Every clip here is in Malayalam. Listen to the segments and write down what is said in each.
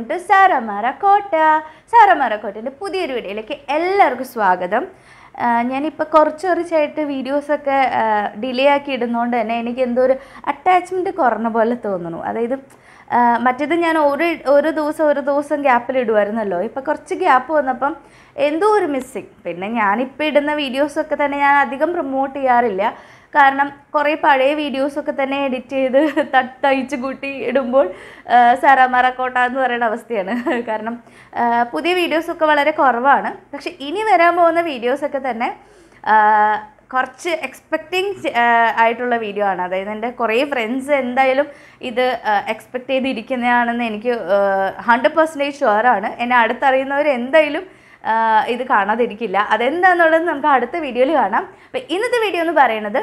വെൽക്കം ടു സാറമാര കോട്ട സാറമാര കോട്ടന്റെ പുതിയൊരു വീഡിയോയിലേക്ക് എല്ലാവർക്കും സ്വാഗതം. ഞാനിപ്പോൾ കുറച്ച് കുറച്ചായിട്ട് വീഡിയോസൊക്കെ ഡിലേ ആക്കി ഇടുന്നതുകൊണ്ട് തന്നെ എനിക്ക് എന്തോ ഒരു അറ്റാച്ച്മെന്റ് കുറഞ്ഞ പോലെ തോന്നുന്നു. അതായത് മറ്റേത് ഞാൻ ഒരു ഒരു ദിവസം ഒരു ദിവസം ഗ്യാപ്പിൽ ഇടുമായിരുന്നല്ലോ ഇപ്പം കുറച്ച് ഗ്യാപ്പ് വന്നപ്പം എന്തോ ഒരു മിസ്സിങ് പിന്നെ ഞാനിപ്പോൾ ഇടുന്ന വീഡിയോസൊക്കെ തന്നെ ഞാൻ അധികം പ്രൊമോട്ട് ചെയ്യാറില്ല. കാരണം കുറേ പഴയ വീഡിയോസൊക്കെ തന്നെ എഡിറ്റ് ചെയ്ത് തയ്ച്ച് കൂട്ടി ഇടുമ്പോൾ സാറാമാറക്കോട്ട എന്ന് പറയുന്ന അവസ്ഥയാണ്. കാരണം പുതിയ വീഡിയോസൊക്കെ വളരെ കുറവാണ്. പക്ഷെ ഇനി വരാൻ പോകുന്ന വീഡിയോസൊക്കെ തന്നെ കുറച്ച് എക്സ്പെക്റ്റിംഗ് ആയിട്ടുള്ള വീഡിയോ ആണ്. അതായത് എന്റെ കുറേ ഫ്രണ്ട്സ് എന്തായാലും ഇത് എക്സ്പെക്റ്റ് ചെയ്തിരിക്കുന്നതാണെന്ന് എനിക്ക് ഹൺഡ്രഡ് പെർസെന്റേജ് ഷുവറാണ് എന്നെ അടുത്തറിയുന്നവർ എന്തായാലും ഇത് കാണാതിരിക്കില്ല. അതെന്താണെന്നുള്ളത് നമുക്ക് അടുത്ത വീഡിയോയിൽ കാണാം. അപ്പം ഇന്നത്തെ വീഡിയോ എന്ന് പറയുന്നത്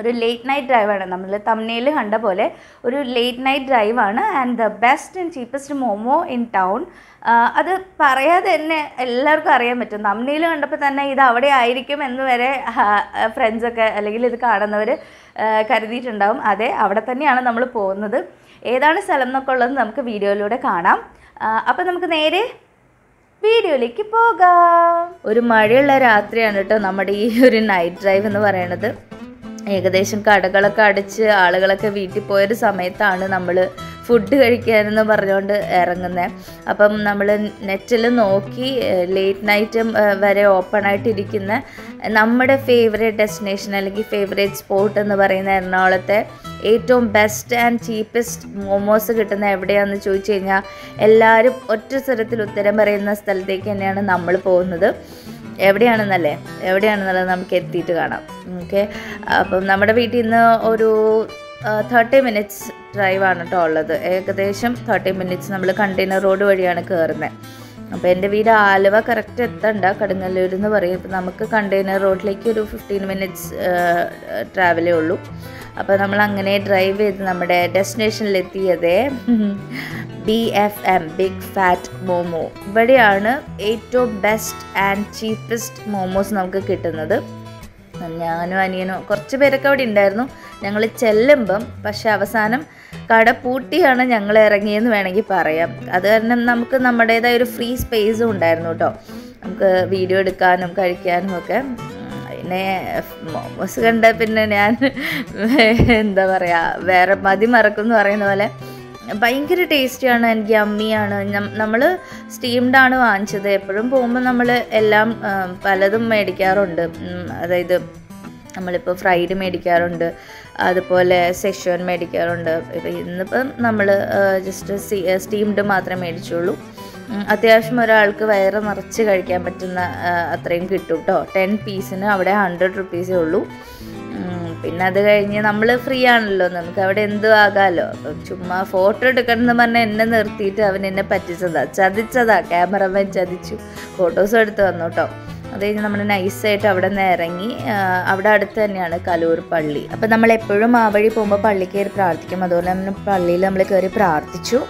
ഒരു ലേറ്റ് നൈറ്റ് ഡ്രൈവാണ് നമ്മൾ തമ്നയിൽ കണ്ട പോലെ ഒരു late night ഡ്രൈവാണ് and the best and cheapest momo in town അത് പറയാതെ തന്നെ എല്ലാവർക്കും അറിയാൻ പറ്റും. തമ്നയിൽ കണ്ടപ്പോൾ തന്നെ ഇത് അവിടെ ആയിരിക്കും എന്ന് വരെ ഫ്രണ്ട്സൊക്കെ അല്ലെങ്കിൽ ഇത് കാണുന്നവർ കരുതിയിട്ടുണ്ടാവും. അതെ അവിടെ തന്നെയാണ് നമ്മൾ പോകുന്നത്. ഏതാണ് സ്ഥലം എന്നൊക്കെ ഉള്ളത് നമുക്ക് വീഡിയോയിലൂടെ കാണാം. അപ്പോൾ നമുക്ക് നേരെ വീഡിയോയിലേക്ക് പോകാം. ഒരു മഴയുള്ള രാത്രിയാണ് കേട്ടോ നമ്മുടെ ഈ ഒരു നൈറ്റ് ഡ്രൈവ് എന്ന് പറയുന്നത്. ഏകദേശം കടകളൊക്കെ അടച്ച് ആളുകളൊക്കെ വീട്ടിൽ പോയൊരു സമയത്താണ് നമ്മൾ ഫുഡ് കഴിക്കാനെന്ന് പറഞ്ഞുകൊണ്ട് ഇറങ്ങുന്നത് അപ്പം നമ്മൾ നെറ്റിൽ നോക്കി ലേറ്റ് നൈറ്റ് വരെ ഓപ്പൺ ആയിട്ടിരിക്കുന്ന. നമ്മുടെ ഫേവറേറ്റ് ഡെസ്റ്റിനേഷൻ അല്ലെങ്കിൽ ഫേവറേറ്റ് സ്പോട്ട് എന്ന് പറയുന്ന എറണാകുളത്തെ ഏറ്റവും ബെസ്റ്റ് ആൻഡ് ചീപ്പസ്റ്റ് മോമോസ് കിട്ടുന്ന എവിടെയാണെന്ന് ചോദിച്ചു കഴിഞ്ഞാൽ എല്ലാവരും ഒറ്റ സ്വരത്തിൽ ഉത്തരം പറയുന്ന സ്ഥലത്തേക്ക് തന്നെയാണ് നമ്മൾ പോകുന്നത്. എവിടെയാണെന്നല്ലേ? എവിടെയാണെന്നുള്ളത് നമുക്ക് എത്തിയിട്ട് കാണാം. ഓക്കെ? അപ്പം നമ്മുടെ വീട്ടിൽ നിന്ന് ഒരു തേർട്ടി മിനിറ്റ്സ് ഡ്രൈവാണ് കേട്ടോ ഉള്ളത്. ഏകദേശം തേർട്ടി മിനിറ്റ്സ് നമ്മൾ കണ്ടെയ്നർ റോഡ് വഴിയാണ് കയറുന്നത് അപ്പോൾ എന്റെ വീട് ആലുവ കറക്റ്റ് എത്തണ്ട കടുങ്ങല്ലൂർ എന്ന് പറയും. അപ്പോൾ നമുക്ക് കണ്ടെയ്നർ റോഡിലേക്ക് ഒരു ഫിഫ്റ്റീൻ മിനിറ്റ്സ് ട്രാവലേ ഉള്ളൂ. അപ്പോൾ നമ്മൾ അങ്ങനെ ഡ്രൈവ് ചെയ്ത് നമ്മുടെ ഡെസ്റ്റിനേഷനിലെത്തിയതേ B F M big fat momo ഇവിടെയാണ് ഏറ്റവും ബെസ്റ്റ് ആൻഡ് ചീപ്പസ്റ്റ് മോമോസ് നമുക്ക് കിട്ടുന്നത്. ഞാനും അനിയനും കുറച്ച് പേരൊക്കെ അവിടെ ഉണ്ടായിരുന്നു. ഞങ്ങൾ ചെല്ലുമ്പം പക്ഷെ അവസാനം കട പൂട്ടിയാണ് ഞങ്ങൾ ഇറങ്ങിയെന്ന് വേണമെങ്കിൽ പറയാം. അത് കാരണം നമുക്ക് നമ്മുടേതായ ഒരു ഫ്രീ സ്പേസും ഉണ്ടായിരുന്നു കേട്ടോ. നമുക്ക് വീഡിയോ എടുക്കാനും കഴിക്കാനും ഒക്കെ. പിന്നെ മോമോസ് കണ്ട പിന്നെ ഞാൻ എന്താ പറയുക വേറെ മതി മറക്കും എന്ന് പറയുന്ന പോലെ ഭയങ്കര ടേസ്റ്റിയാണ് എനിക്ക് അമ്മിയാണ്. നമ്മൾ സ്റ്റീംഡ് ആണ് വാങ്ങിച്ചത്. എപ്പോഴും പോകുമ്പോൾ നമ്മൾ എല്ലാം പലതും മേടിക്കാറുണ്ട്. അതായത് നമ്മളിപ്പോൾ ഫ്രൈഡ് മേടിക്കാറുണ്ട്. അതുപോലെ സെഷോൻ മേടിക്കാറുണ്ട്. ഇപ്പം ഇന്നിപ്പം നമ്മൾ ജസ്റ്റ് സ്റ്റീംഡ് മാത്രമേ മേടിച്ചുള്ളൂ. അത്യാവശ്യം ഒരാൾക്ക് വയറ് നിറച്ച് കഴിക്കാൻ പറ്റുന്ന അത്രയും കിട്ടും കേട്ടോ ടെൻ പീസിന് അവിടെ ഹൺഡ്രഡ് റുപ്പീസേ ഉള്ളൂ. പിന്നെ അത് കഴിഞ്ഞ് നമ്മൾ ഫ്രീ ആണല്ലോ നമുക്ക് അവിടെ എന്തും ആകാമല്ലോ അപ്പം ചുമ്മാ ഫോട്ടോ എടുക്കണം എന്ന് പറഞ്ഞാൽ എന്നെ നിർത്തിയിട്ട് അവൻ എന്നെ പറ്റിച്ചതാ. ചതിച്ചതാ. ക്യാമറമാൻ ചതിച്ചു. ഫോട്ടോസ് എടുത്ത് വന്നു കേട്ടോ അത് കഴിഞ്ഞ് നമ്മൾ നൈസായിട്ട് അവിടെ നിന്ന് ഇറങ്ങി. അവിടെ അടുത്ത് തന്നെയാണ് കലൂർ പള്ളി. അപ്പം നമ്മൾ എപ്പോഴും ആ വഴി പോകുമ്പോൾ പള്ളി കയറി പ്രാർത്ഥിക്കും. അതുപോലെ തന്നെ പള്ളിയിൽ നമ്മൾ കയറി പ്രാർത്ഥിച്ചു.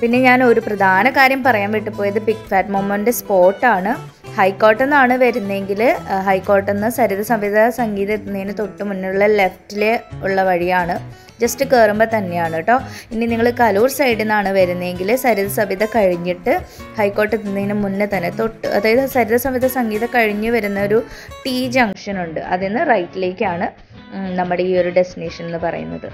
പിന്നെ ഞാൻ ഒരു പ്രധാന കാര്യം പറയാൻ വിട്ടുപോയത് ബിഗ് ഫാറ്റ് മൊമന്റെ സ്പോട്ടാണ് ഹൈക്കോട്ടിൽ നിന്നാണ് വരുന്നതെങ്കിൽ ഹൈക്കോട്ടിൽ നിന്ന് സരിത സംവിധാന സംഗീതം എത്തുന്നതിന് തൊട്ട് മുന്നിലുള്ള ലെഫ്റ്റിൽ ഉള്ള വഴിയാണ്. ജസ്റ്റ് കയറുമ്പോൾ തന്നെയാണ് കേട്ടോ ഇനി നിങ്ങൾ കലൂർ സൈഡിൽ നിന്നാണ് വരുന്നതെങ്കിൽ സരിത സവിത കഴിഞ്ഞിട്ട് ഹൈക്കോട്ട് എത്തുന്നതിന് മുന്നേ തന്നെ തൊട്ട് അതായത് സരിത സവിത സംഗീതം കഴിഞ്ഞ് വരുന്ന ഒരു ടി ജംഗ്ഷൻ ഉണ്ട് അതിൽ നിന്ന് റൈറ്റിലേക്കാണ് നമ്മുടെ ഈ ഒരു ഡെസ്റ്റിനേഷൻ എന്ന് പറയുന്നത്.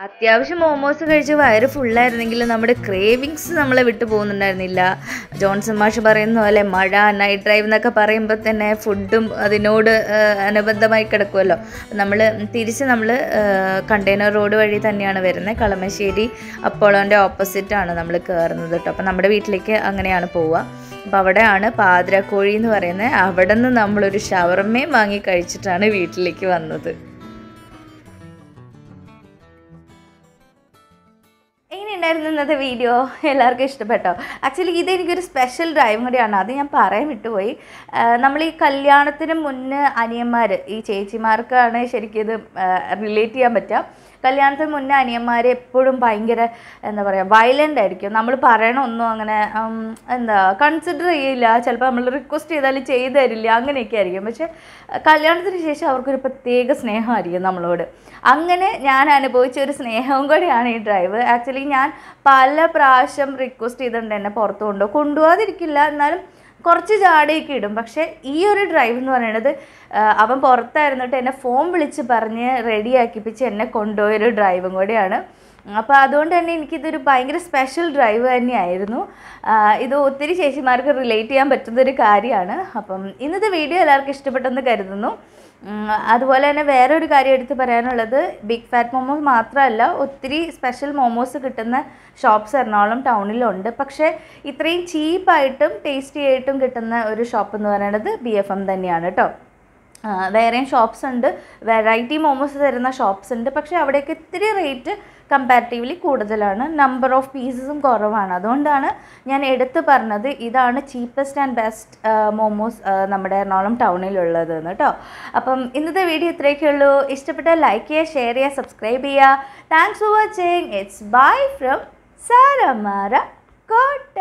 അത്യാവശ്യം മോമോസ് കഴിച്ച് വയറ് ഫുള്ളായിരുന്നെങ്കിൽ നമ്മുടെ ക്രേവിങ്സ് നമ്മളെ വിട്ടു പോകുന്നുണ്ടായിരുന്നില്ല. ജോൺസൺ മാഷ് പറയുന്ന പോലെ മഴ നൈറ്റ് ഡ്രൈവ് എന്നൊക്കെ പറയുമ്പോൾ തന്നെ ഫുഡും അതിനോട് അനുബന്ധമായി കിടക്കുമല്ലോ നമ്മൾ തിരിച്ച് നമ്മൾ കണ്ടെയ്നർ റോഡ് വഴി തന്നെയാണ് വരുന്നത്. കളമശ്ശേരി അപ്പോളോന്റെ ഓപ്പോസിറ്റാണ് നമ്മൾ കയറുന്നത് കേട്ടോ അപ്പോൾ നമ്മുടെ വീട്ടിലേക്ക് അങ്ങനെയാണ് പോവുക. അപ്പോൾ അവിടെയാണ് പാതിരക്കോഴി എന്ന് പറയുന്നത്. അവിടെ നിന്ന് നമ്മളൊരു ഷവർമയും വാങ്ങി കഴിച്ചിട്ടാണ് വീട്ടിലേക്ക് വന്നത്. എങ്ങനെയുണ്ടായിരുന്നു ഇന്നത്തെ വീഡിയോ എല്ലാവർക്കും ഇഷ്ടപ്പെട്ടോ? ആക്ച്വലി ഇതെനിക്കൊരു സ്പെഷ്യൽ ഡ്രൈവ് കൂടിയാണ്. അത് ഞാൻ പറയാൻ വിട്ടുപോയി. നമ്മൾ ഈ കല്യാണത്തിന് മുന്നേ അനിയന്മാർ ഈ ചേച്ചിമാർക്കാണ് ശരിക്കും ഇത് റിലേറ്റ് ചെയ്യാൻ പറ്റുക. കല്യാണത്തിന് മുന്നേ അനിയന്മാർ എപ്പോഴും ഭയങ്കര എന്താ പറയുക വയലന്റ് ആയിരിക്കും. നമ്മൾ പറയണമൊന്നും അങ്ങനെ എന്താ കൺസിഡർ ചെയ്യില്ല. ചിലപ്പോൾ നമ്മൾ റിക്വസ്റ്റ് ചെയ്താൽ ചെയ്തു തരില്ല. അങ്ങനെയൊക്കെ ആയിരിക്കും. പക്ഷേ കല്യാണത്തിന് ശേഷം അവർക്കൊരു പ്രത്യേക സ്നേഹമായിരിക്കും നമ്മളോട്. അങ്ങനെ ഞാൻ അനുഭവിച്ച ഒരു സ്നേഹവും കൂടിയാണ് ഈ ഡ്രൈവ് ആക്ച്വലി ഞാൻ പല പ്രാവശ്യം റിക്വസ്റ്റ് ചെയ്തിട്ടുണ്ട് എന്നെ പുറത്തു കൊണ്ടുപോകും കൊണ്ടുപോകാതിരിക്കില്ല. എന്നാലും കുറച്ച് ചാടിയൊക്കെ ഇടും. പക്ഷേ ഈ ഒരു ഡ്രൈവ് എന്ന് പറയുന്നത് അവൻ പുറത്തായിരുന്നിട്ട് എന്നെ ഫോൺ വിളിച്ച് പറഞ്ഞ് റെഡിയാക്കിപ്പിച്ച് എന്നെ കൊണ്ടുപോയൊരു ഡ്രൈവും കൂടിയാണ്. അപ്പോൾ അതുകൊണ്ട് തന്നെ എനിക്കിതൊരു ഭയങ്കര സ്പെഷ്യൽ ഡ്രൈവ് തന്നെയായിരുന്നു. ഇത് ഒത്തിരി ചേച്ചിമാർക്ക് റിലേറ്റ് ചെയ്യാൻ പറ്റുന്നൊരു കാര്യമാണ്. അപ്പം ഇന്നത്തെ വീഡിയോ എല്ലാവർക്കും ഇഷ്ടപ്പെട്ടെന്ന് കരുതുന്നു. അതുപോലെ തന്നെ വേറെ ഒരു കാര്യം എടുത്ത് പറയാനുള്ളത് ബിഗ് ഫാറ്റ് മോമോസ് മാത്രമല്ല ഒത്തിരി സ്പെഷ്യൽ മോമോസ് കിട്ടുന്ന ഷോപ്സ് എറണാകുളം ടൗണിലുണ്ട് പക്ഷേ ഇത്രയും ചീപ്പായിട്ടും ടേസ്റ്റി ആയിട്ടും കിട്ടുന്ന ഒരു ഷോപ്പ് എന്ന് പറയുന്നത് ബി എഫ് എം തന്നെയാണ് കേട്ടോ വേറെയും ഷോപ്സ് ഉണ്ട്. വെറൈറ്റി മോമോസ് തരുന്ന ഷോപ്സ് ഉണ്ട്. പക്ഷേ അവിടെയൊക്കെ ഇത്തിരി റേറ്റ് കമ്പാരിറ്റീവ്ലി കൂടുതലാണ്. നമ്പർ ഓഫ് പീസസും കുറവാണ്. അതുകൊണ്ടാണ് ഞാൻ എടുത്തു പറഞ്ഞത് ഇതാണ് ചീപ്പസ്റ്റ് ആൻഡ് ബെസ്റ്റ് മോമോസ് നമ്മുടെ എറണാകുളം ടൗണിലുള്ളത് എന്ന് കേട്ടോ അപ്പം ഇന്നത്തെ വീഡിയോ ഇത്രയൊക്കെ ഉള്ളൂ. ഇഷ്ടപ്പെട്ടാൽ ലൈക്ക് ചെയ്യുക ഷെയർ ചെയ്യുക സബ്സ്ക്രൈബ് ചെയ്യുക. Thanks for watching it's bye from സാരമാര കോട്ട